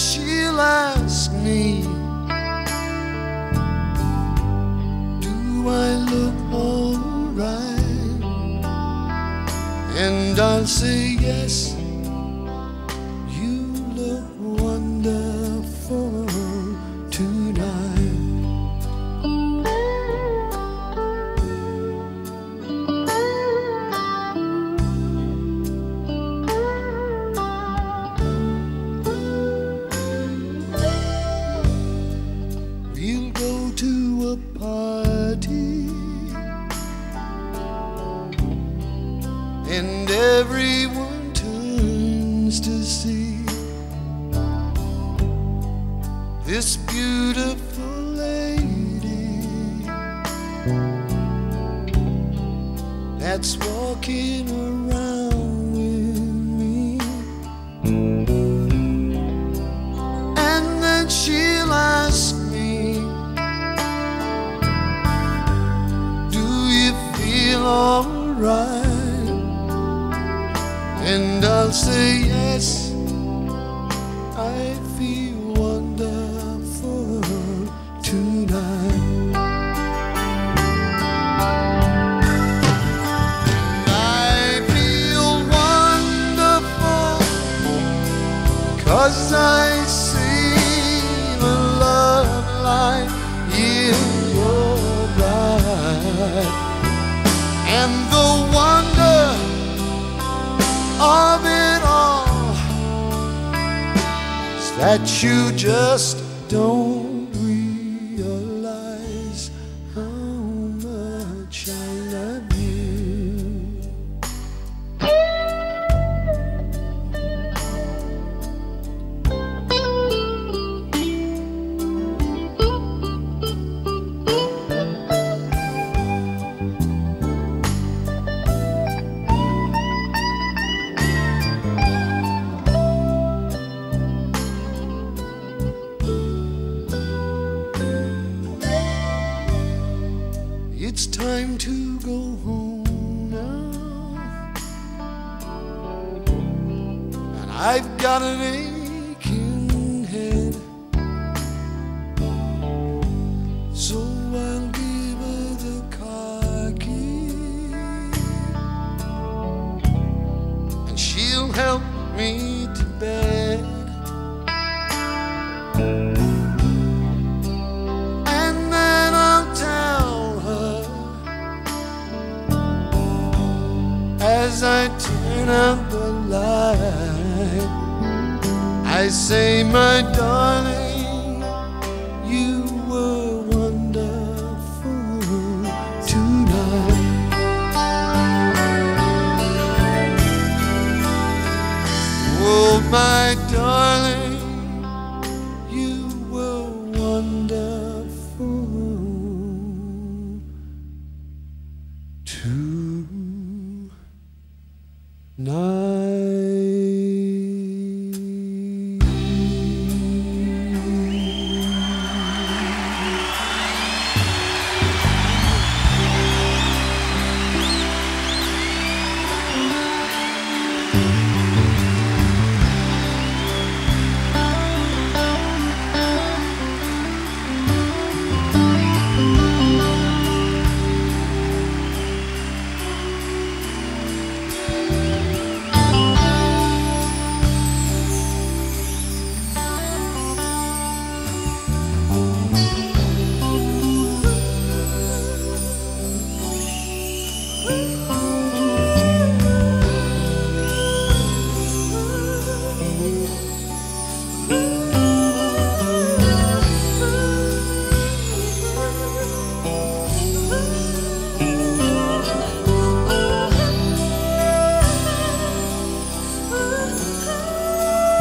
she'll ask me, Do I look alright? And I'll say yes. That's walking around with me. And then she'll ask me, Do you feel alright? And I'll say, Yes, that you just don't I've got an aching head. So I'll give her the car key. And she'll help me to bed. And then I'll tell her as I turn out Say, my darling, you were wonderful tonight. Oh, my darling, you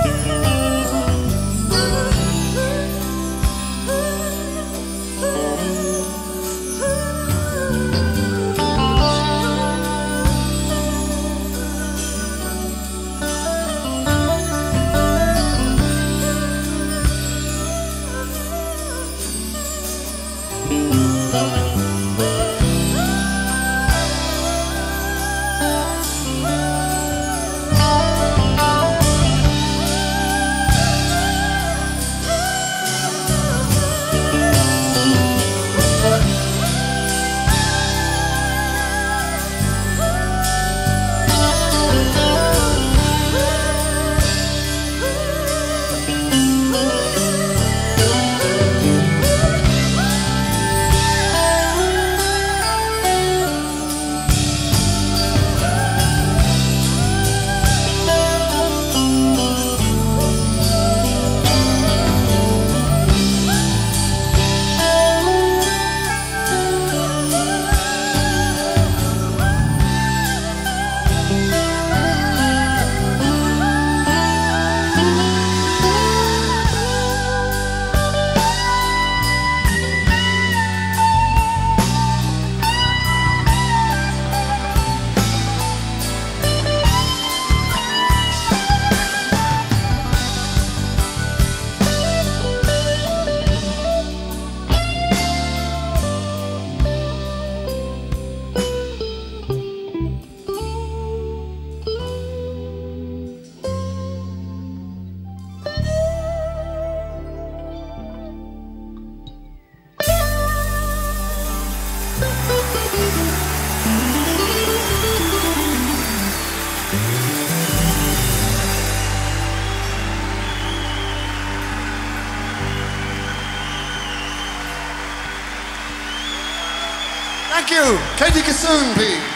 you. Thank you. Katie Kissoon, please.